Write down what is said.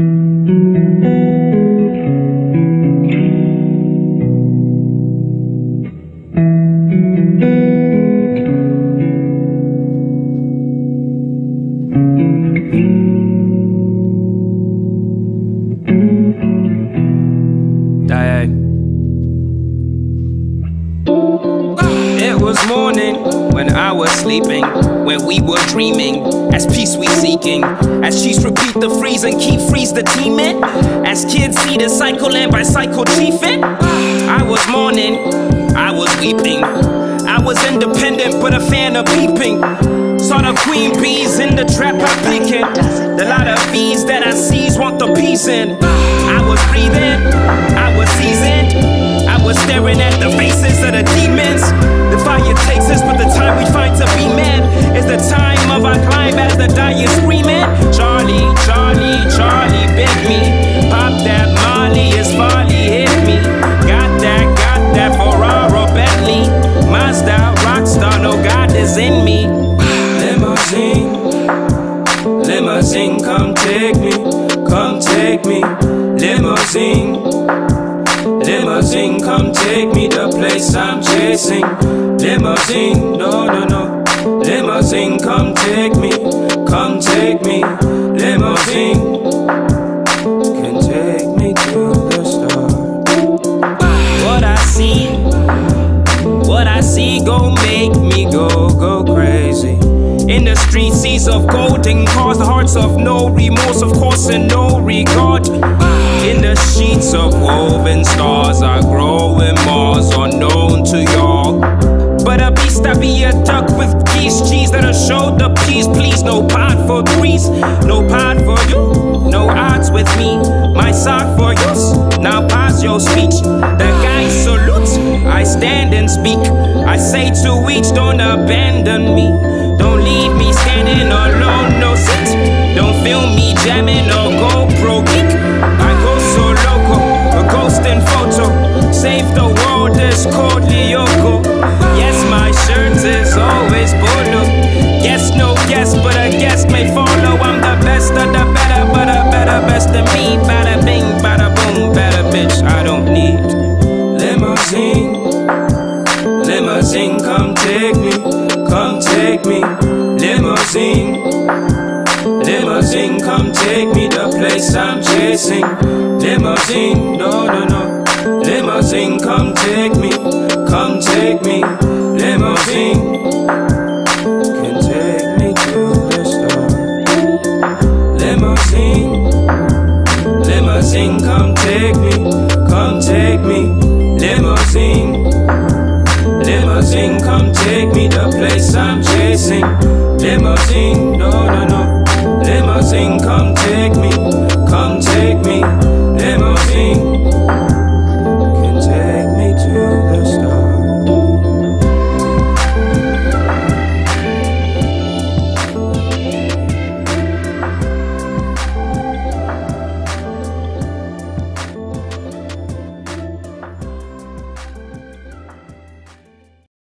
thank you. Was morning when I was sleeping, when we were dreaming, as peace we seeking, as cheese repeat the freeze and keep freeze the team in, as kids see the cycle and by cycle chiefing. I was mourning, I was weeping, I was independent but a fan of peeping. Saw the queen bees in the trap I peeking. The lot of bees that I seize want the peace in. I was breathing, I was take me, come take me. Limousine, limousine, come take me the place I'm chasing. Limousine, no, no, no. Limousine, come take me, come take me. Limousine can take me to the stars. What I see, what I see, gon' make me go, go crazy. In the street, seas of golden cars, the hearts of no remorse, of course, and no regard. In the sheets of woven stars, I grow in Mars, unknown to y'all. But a beast, I be a duck with geese cheese that'll show the peace. Please, no pot for threes, no pot for you, no odds with me. My sock for yours, now pause your speech. The guy salutes, I stand and speak. I say to each, don't abandon me. Don't leave me standing alone, no sit. Don't film me jamming or GoPro geek. I go so loco, a ghost in photo. Save the world, it's called Lyoko. Yes, my shirt is always polo. Yes, no guess, but a guest may follow. I'm the best of the better, but a better best than me. Bada bing, bada boom, bada bitch. I don't need limousine. Limousine, come take me. Limousine, limousine, come take me the place I'm chasing. Limousine, no, no, no. Limousine, come take me, come take me. Limousine can take me to the stars. Limousine, limousine, come take me, come take me. Limousine. Limousine, come take me the place I'm chasing no ding, no